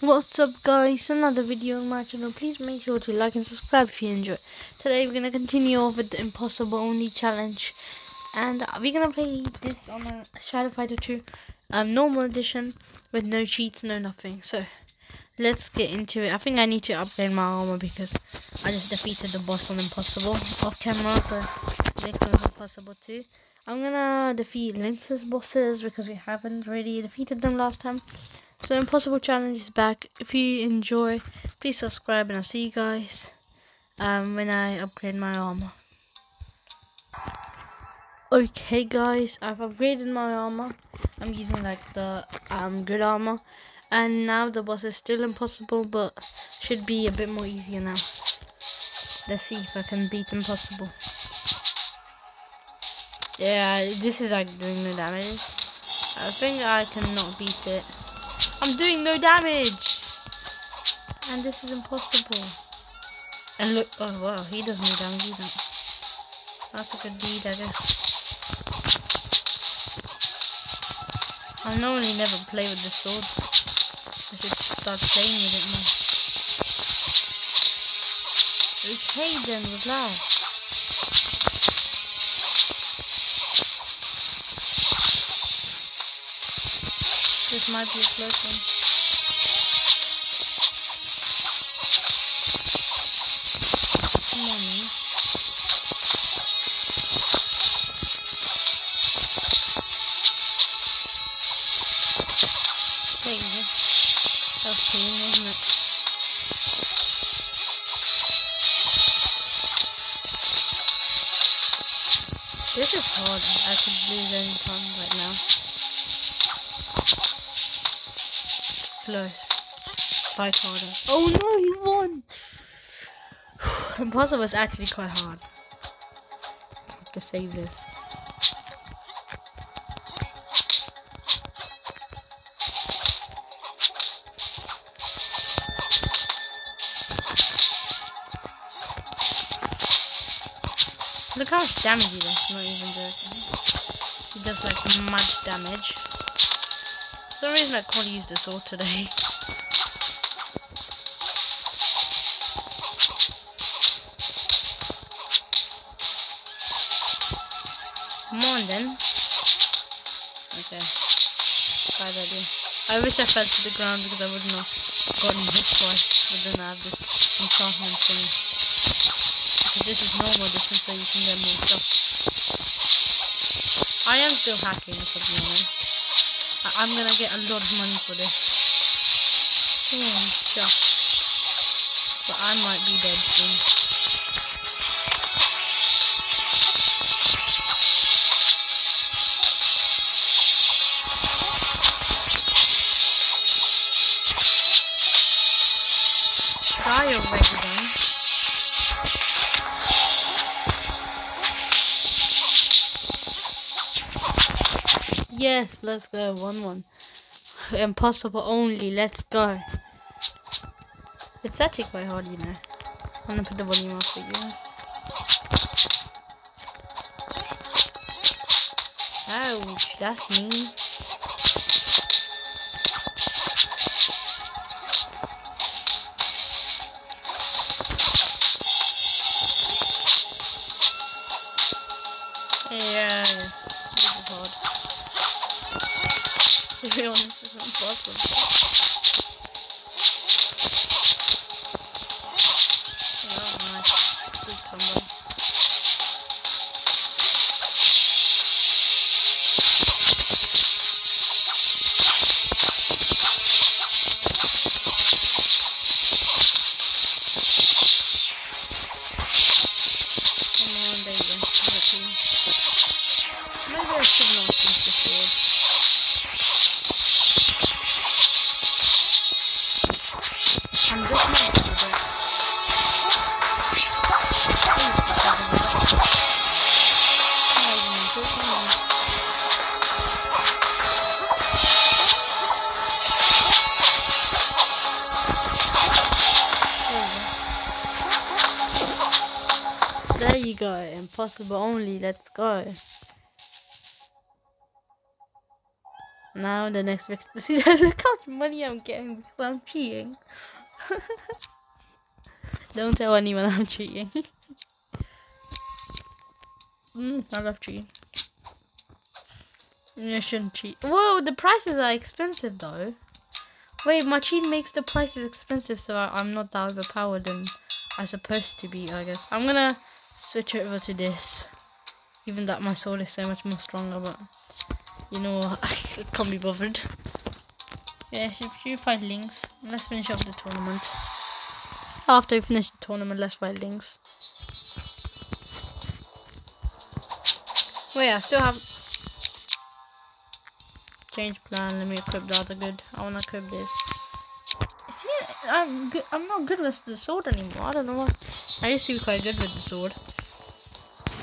What's up guys, another video on my channel. Please make sure to like and subscribe if you enjoy. Today we're going to continue over the impossible only challenge. And we're going to play this on a Shadow Fighter 2 um, normal edition with no cheats, no nothing. So let's get into it. I think I need to upgrade my armor because I just defeated the boss on impossible off camera. So next one's impossible too. I'm going to defeat Lynx's bosses because we haven't really defeated them last time. So Impossible Challenge is back. If you enjoy, please subscribe and I'll see you guys um, when I upgrade my armor. Okay guys, I've upgraded my armor. I'm using like the um, good armor. And now the boss is still impossible but should be a bit more easier now. Let's see if I can beat impossible. Yeah, this is like doing no damage. I think I cannot beat it. I'm doing no damage. And this is impossible. And look, oh wow, he does no damage either. That's a good deed, I guess. I normally never play with the sword. I should start playing with it more. Okay then, relax. This might be a close one. You wasn't it? This is hard. I could lose any time right now. Close. Fight harder. Oh no, he won! Impossible was actually quite hard. I have to save this. Look how much damage he does, not even joking. He does like mad damage some reason I can't use the sword today. Come on then. Okay. Bad idea. I wish I fell to the ground because I wouldn't have gotten hit twice. But then I have this enchantment thing. Because this is normal distance so you can get more stuff. I am still hacking if I'm honest. I am gonna get a lot of money for this. Oh, just. But I might be dead soon. Yes, let's go. 1 1. Impossible only. Let's go. It's actually quite hard, you know. I'm gonna put the volume off for you guys. Ouch, that's mean. There you go, impossible only, let's go. Now the next victim. See, look how much money I'm getting because I'm cheating. Don't tell anyone I'm cheating. mm, I love cheating. You shouldn't cheat. Whoa, the prices are expensive though. Wait, my cheat makes the prices expensive, so I, am not that overpowered than I'm supposed to be, I guess. I'm gonna switch over to this. Even that my sword is so much more stronger, but you know, I can't be bothered. Yeah, if you fight Lynx, let's finish off the tournament. After we finish the tournament, let's fight Lynx. Wait, I still have change plan. Let me equip the other good. I wanna equip this. See, I'm good. I'm not good with the sword anymore. I don't know what. I used to be quite good with the sword.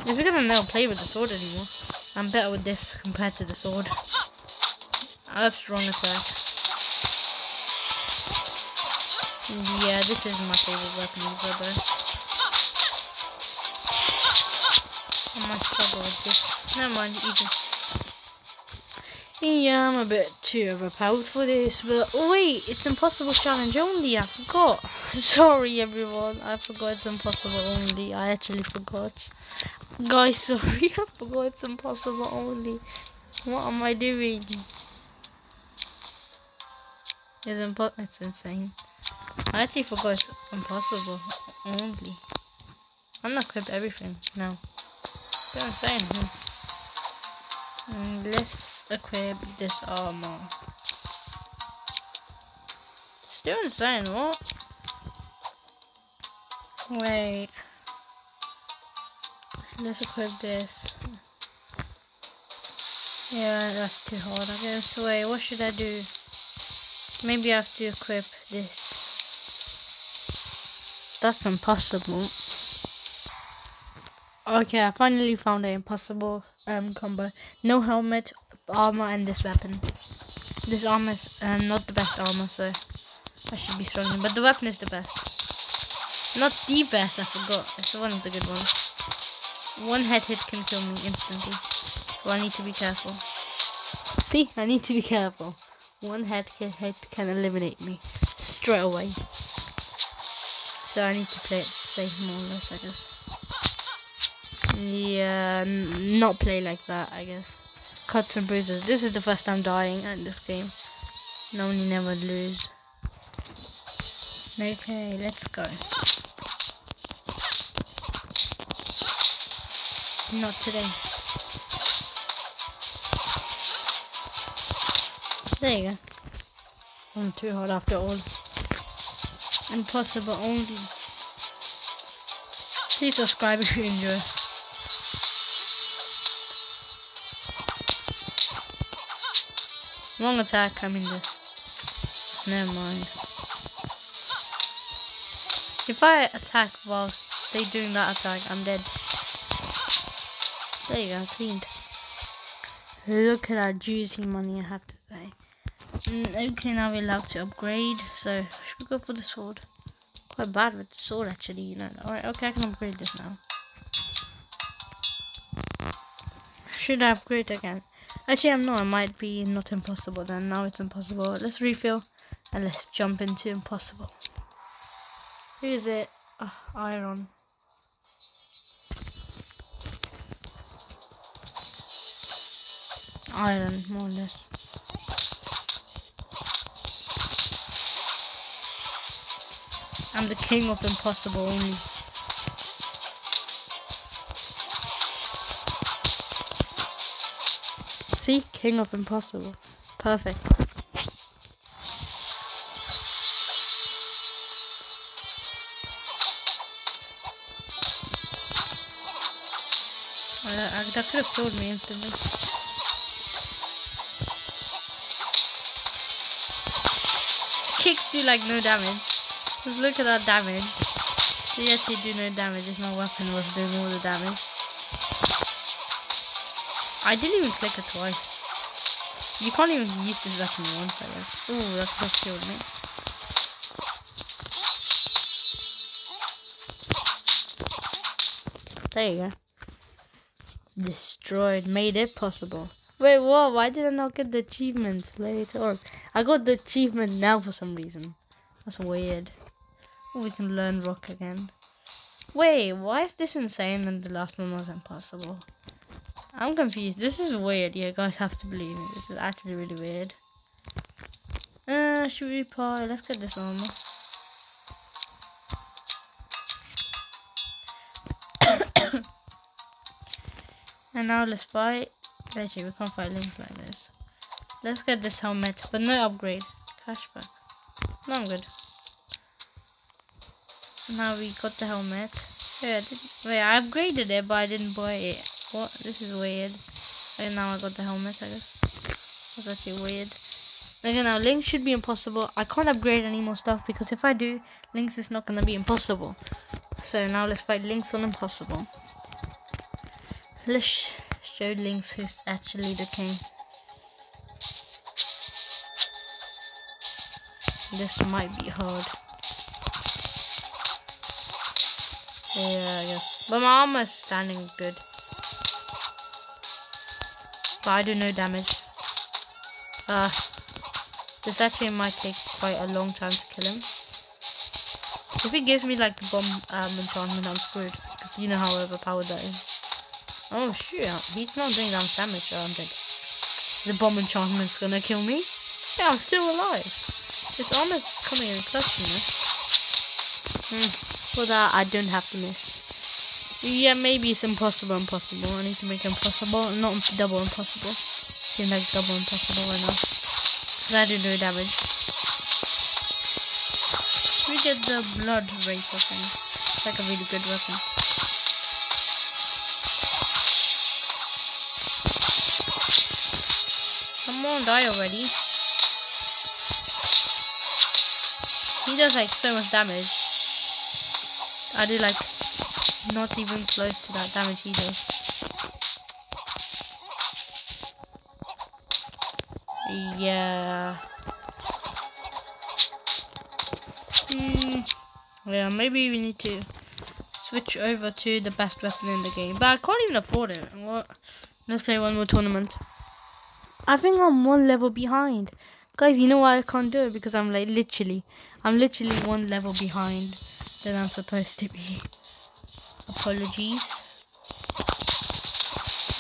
Because I never play with the sword anymore. I'm better with this compared to the sword. I have strong attack. Yeah, this is my favorite weapon ever. I might struggle with this. Never mind, easy. Yeah, I'm a bit too overpowered for this, but wait, it's impossible challenge only, I forgot. Sorry everyone, I forgot it's impossible only, I actually forgot. Guys, sorry, I forgot it's impossible only. What am I doing? It's impo it's insane. I actually forgot it's impossible only. I'm not equipped everything, no. It's insane. Hmm. Mm, let's equip this armor. Still insane, what? Wait. Let's equip this. Yeah, that's too hard, I guess. Wait, what should I do? Maybe I have to equip this. That's impossible. Okay, I finally found an impossible um, combo. No helmet, armor, and this weapon. This armor is um, not the best armor, so I should be struggling. But the weapon is the best. Not the best, I forgot. It's one of the good ones. One head hit can kill me instantly. So I need to be careful. See, I need to be careful. One head hit can eliminate me straight away. So I need to play it safe more or less, I guess. Yeah, not play like that, I guess. Cuts and bruises. This is the first time dying at this game. Normally never lose. Okay, let's go. Not today. There you go. I'm too hard after all. Impossible only. Please subscribe if you enjoy. Wrong attack, I mean this. Never mind. If I attack whilst they doing that attack, I'm dead. There you go, cleaned. Look at that juicy money I have to say. Mm, okay, now we're allowed to upgrade, so should we go for the sword? Quite bad with the sword actually, you know. Alright, okay, I can upgrade this now. Should I upgrade again? Actually, I'm not. It might be not impossible then. Now it's impossible. Let's refill and let's jump into impossible. Who is it? Uh, iron. Iron, more or less. I'm the king of impossible only. See? King of Impossible. Perfect. Uh, that could have killed me instantly. Do like no damage. Just look at that damage. They actually do no damage if my weapon was doing all the damage. I didn't even click it twice. You can't even use this weapon once, I guess. Oh, that have killed me. There you go. Destroyed. Made it possible. Wait, what? Why did I not get the achievements later on? I got the achievement now for some reason. That's weird. we can learn rock again. Wait, why is this insane and the last one was impossible? I'm confused. This is weird. You guys have to believe me. This is actually really weird. Uh, should we pie? Let's get this armor. and now let's fight. Actually, we can't fight Lynx like this. Let's get this helmet, but no upgrade. Cashback. No, I'm good. Now we got the helmet. Yeah, I wait, I upgraded it, but I didn't buy it. What? This is weird. And now I got the helmet, I guess. That's actually weird. Okay, now Lynx should be impossible. I can't upgrade any more stuff because if I do, Lynx is not going to be impossible. So now let's fight Lynx on impossible. Let's show Lynx who's actually the king. This might be hard. Yeah, I guess. But my armor is standing good. But I do no damage. Uh, this actually might take quite a long time to kill him. If he gives me like the bomb um, enchantment, I'm screwed. Because you know how overpowered that is. Oh shoot, he's not doing that damage. Oh, I'm dead. The bomb enchantment's gonna kill me? Yeah, I'm still alive. This armor's coming in clutch, you know. Hmm. For that, I don't have to miss. Yeah, maybe it's impossible, impossible. I need to make impossible, not double impossible. Seems like double impossible right now. Because I do no damage. We get the Blood Reaper thing. It's like a really good weapon. Come on, die already. He does like so much damage. I do like not even close to that damage he does. Yeah. Hmm. Yeah, maybe we need to switch over to the best weapon in the game. But I can't even afford it. What? Let's play one more tournament. I think I'm one level behind. Guys, you know why I can't do it? Because I'm like literally, I'm literally one level behind than I'm supposed to be. Apologies.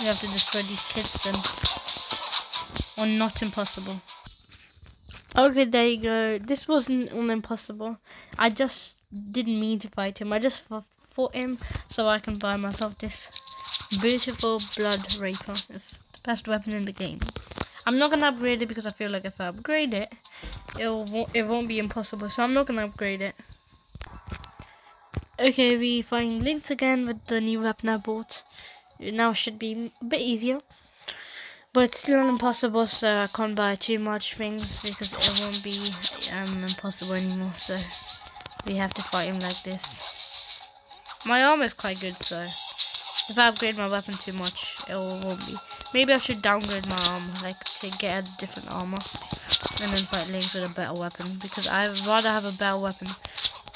We have to destroy these kids then. Or not impossible. Okay, there you go. This wasn't impossible. I just didn't mean to fight him. I just fought him so I can buy myself this beautiful Blood Reaper. It's the best weapon in the game. I'm not gonna upgrade it because I feel like if I upgrade it, it won't it won't be impossible. So I'm not gonna upgrade it. Okay, we find Lynx again with the new weapon I bought. It now should be a bit easier. But it's still impossible, so I can't buy too much things because it won't be um, impossible anymore. So we have to fight him like this. My arm is quite good, so if I upgrade my weapon too much, it won't be. Maybe I should downgrade my armor, like to get a different armor, and then fight Lynx with a better weapon. Because I'd rather have a better weapon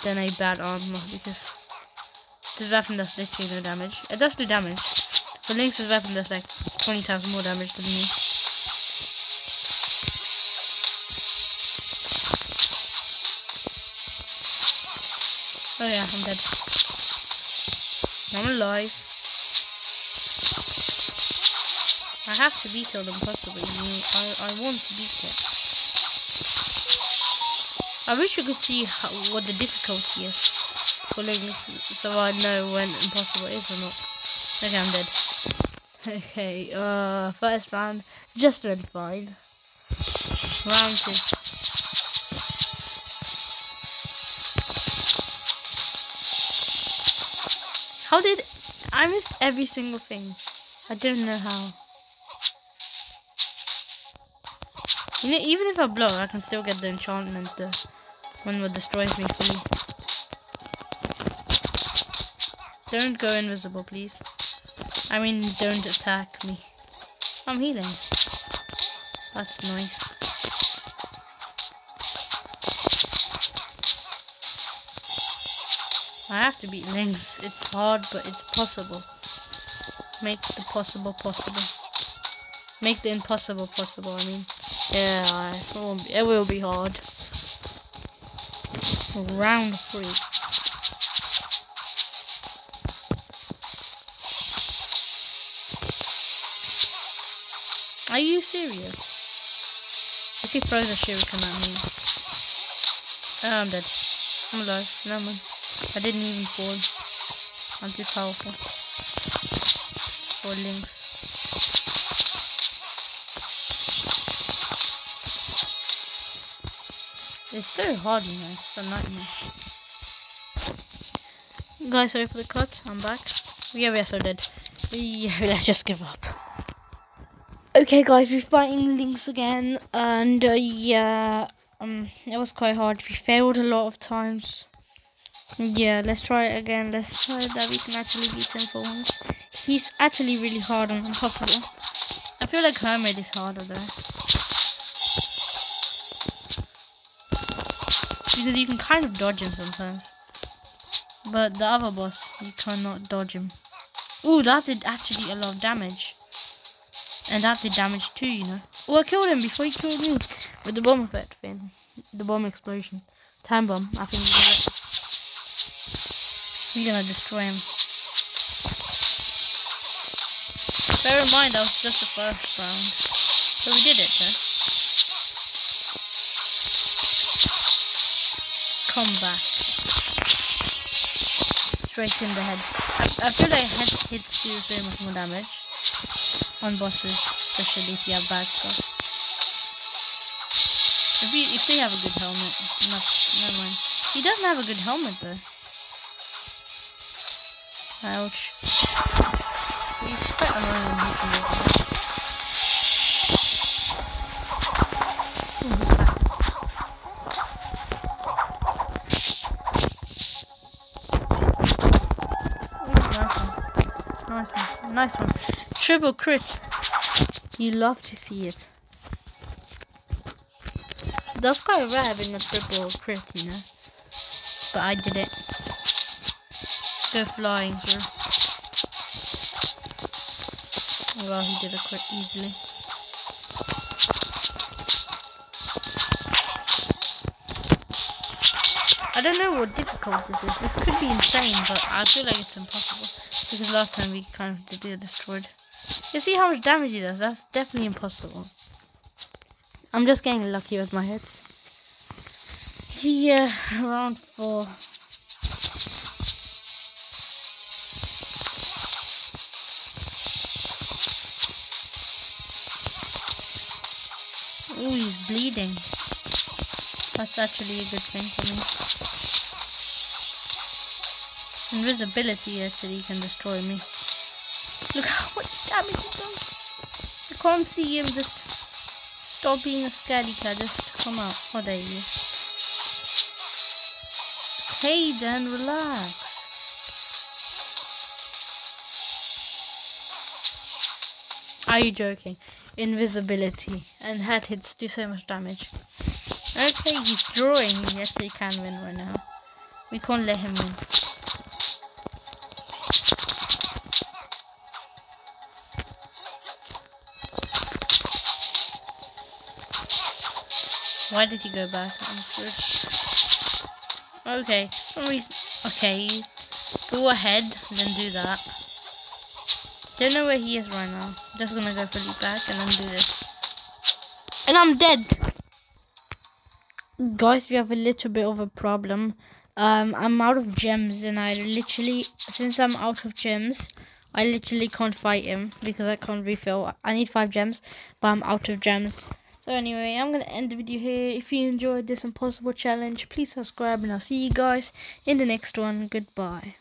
than a bad armor because this weapon does literally no damage. It does do damage, but Link's weapon does like 20 times more damage than me. Oh yeah, I'm dead. I'm alive. I have to beat all impossible. I, I want to beat it. I wish you could see how, what the difficulty is for Lynx, so I know when impossible is or not. Okay, I'm dead. Okay, uh, first round just went fine. Round two. How did I missed every single thing? I don't know how. You know, even if I blow, I can still get the enchantment. Uh, one what destroys me fully. Don't go invisible, please. I mean, don't attack me. I'm healing. That's nice. I have to beat Lynx. It's hard, but it's possible. Make the possible possible. Make the impossible possible, I mean. Yeah, it will be, it will be hard. Round three. Are you serious? If he throws a shuriken at me. Oh, I'm dead. I'm alive. No man. I didn't even fall. I'm too powerful. For Lynx. It's so hard, you know. It's a nightmare. Guys, sorry for the cut. I'm back. Yeah, we are so dead. Yeah, let's just give up. Okay, guys, we're fighting Lynx again, and uh, yeah, um, it was quite hard. We failed a lot of times. Yeah, let's try it again. Let's try that we can actually beat him for once. He's actually really hard and impossible. I feel like Hermit is harder though. Because you can kind of dodge him sometimes. But the other boss, you cannot dodge him. Ooh, that did actually a lot of damage. And that did damage too, you know. Oh, I killed him before he killed me. With the bomb effect thing. The bomb explosion. Time bomb, I think we're gonna destroy him. Bear in mind, that was just the first round. But we did it, though. Come back. Straight in the head. I, feel like head hits do so much more damage. On bosses, especially if you have bad stuff. If, you, if they have a good helmet, never mind. He doesn't have a good helmet though. Ouch. He's quite annoying Nice one. Triple crit. You love to see it. That's quite rare having a triple crit, you know. But I did it go flying through. Well, he did it quite easily. I don't know what difficult this is. This could be insane, but I feel like it's impossible. Because last time we kind of did it destroyed. You see how much damage he does? That's definitely impossible. I'm just getting lucky with my hits. Yeah, uh, round four. Oh, he's bleeding. That's actually a good thing for me. Invisibility actually can destroy me. Look how much damage he does. I can't see him just stop being a scaredy cat. Just come out. Oh, there he is. Okay, then relax. Are you joking? invisibility and head hits do so much damage. Okay, he's drawing. He actually can win right now. We can't let him win. Why did he go back? Okay, some reason. Okay, go ahead, and then do that. Don't know where he is right now. Just gonna go fully back and then do this. And I'm dead. Guys, we have a little bit of a problem. Um, I'm out of gems and I literally, since I'm out of gems, I literally can't fight him because I can't refill. I need five gems, but I'm out of gems. So anyway, I'm going to end the video here. If you enjoyed this impossible challenge, please subscribe and I'll see you guys in the next one. Goodbye.